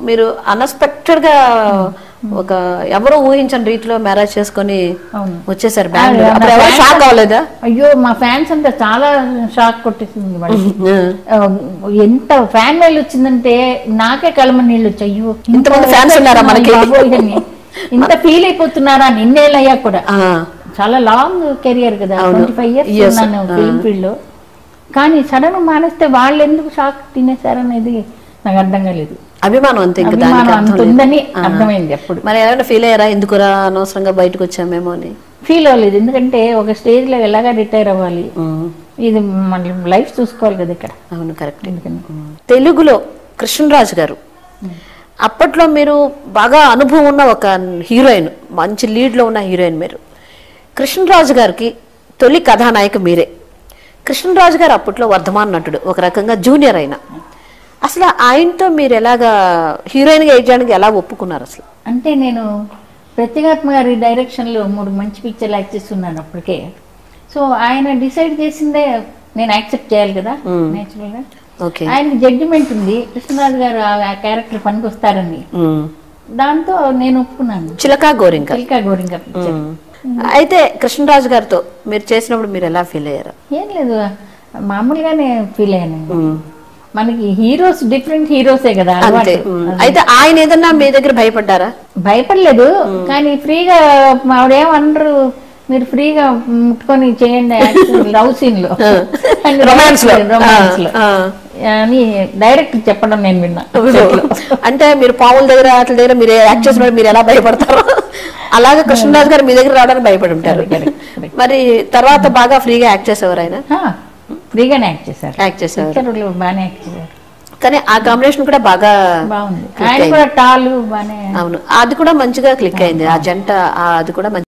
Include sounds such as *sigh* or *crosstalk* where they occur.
మీరు అన్ఎక్స్పెక్టెడ్గా ఒక ఎవరో ఊహించని రీతిలో మ్యారేజ్ చేసుకొని. వచ్చేసారు బెంగళూరు నా అప్పుడు ఎవరు fans- షాక్ అవ్వలేదా? అయ్యో మా ఫ్యాన్స్ అంతా చాలా షాక్ కొట్టేసింది *laughs* ఎంత ఫ్యాన్ మెయిల్ వచ్చిందంటే నాకే కలమ నీళ్ళు వచ్చాయి. అయ్యో ఇంతమంది fans ఉన్నారా మనకి? ఇంత ఫీల్ అయిపోతున్నారా అయ్యా కూడా. చాలా లాంగ్ కెరియర్ కదా. Twenty five years. ఉన్నాను. ఫిల్మ్ ఫీల్డ్లో. కానీ సడన్ మానేస్తే వాళ్ళు ఎందుకు షాక్ తినేశారనేది నాకు అర్థం కాలేదు. అభిమానం అంతే ఇంకా దానికి అర్థం. ఉందని. అర్థమైంది అప్పుడు. మరి ఏమైనా ఫీల్ అయ్యారా? ఎందుకురా అనవసరంగా బయటకు వచ్చామేమో అని? ఫీల్ అవ్వలేదు. ఎందుకంటే ఒక స్టేజ్లో ఎలాగా రిటైర్ అవ్వాలి? ఇది మళ్ళీ లైఫ్ చూసుకోవాలి కదా ఇక్కడ. అవును కరెక్ట్ తెలుగులో కృష్ణరాజు గారు అప్పట్లో మీరు బాగా అనుభవం ఉన్న ఒక హీరోయిన్ మంచి లీడ్లో ఉన్న హీరోయిన్ మీరు. కృష్ణరాజు గారికి తొలి కథానాయక మీరే. కృష్ణరాజు గారు అప్పట్లో వర్ధమాన్ నటుడు ఒక రకంగా జూనియర్ అయిన. అసలు ఆయనతో మీరు ఎలాగా హీరోయిన్గా వేయడానికి ఎలా ఒప్పుకున్నారు అసలు? అంటే నేను ప్రత్యేగాత్మ గారి డైరెక్షన్లో మూడు మంచి పిక్చర్లు యాక్ట్ చేస్తున్నాను అప్పటికే. సో ఆయన డిసైడ్ చేసిందే నేను యాక్సెప్ట్ చేయాలి కదా నేచురల్గా. ఓకే ఆయనకి జడ్జిమెంట్ ఉంది. కృష్ణరాజు గారు ఆ క్యారెక్టర్ పనికి వస్తారని దాంతో నేను ఒప్పుకున్నాను. చిలకా గోరింక. చిల్కా గోరింక పిక్చర్ అయితే కృష్ణరాజు గారితో మీరు చేసినప్పుడు మీరు ఎలా ఫీల్ అయ్యారు? ఏం లేదు. మామూలుగానే ఫీల్ అయ్యాను మనకి హీరోస్ డిఫరెంట్ హీరోసే కదా అంతే. అయితే ఆయన ఏదన్నా మీ దగ్గర భయపడ్డారా? భయపడలేదు కానీ ఫ్రీగా ఆవిడేమన్నారు మీరు ఫ్రీగా ముట్టుకొని చేయండి *laughs* లవ్ సీన్లో. రొమాన్స్లో రొమాన్స్లో. అని డైరెక్ట్ చెప్పడం నేను విన్నా. *laughs* అంటే మీరు పాముల దగ్గర వాటి దగ్గర మీరు యాక్ట్ చేసినప్పుడు మీరు ఎలా భయపడతారు? అలాగే కృష్ణరాజు గారు మీ దగ్గర రావడానికి భయపడి ఉంటారు. మరి తర్వాత బాగా ఫ్రీగా యాక్ట్ చేసేవారు ఆయన? ఫ్రీగానే యాక్ట్ చేశారు. యాక్ట్ పిక్చర్లు బాగానే యాక్ట్ చేశారు. కానీ ఆ కాంబినేషన్ కూడా బాగా బాగుంది. ఆయన. కూడా టాలు బాగానే అవును. అది కూడా మంచిగా క్లిక్ అయింది. ఆ జంట అది కూడా మంచి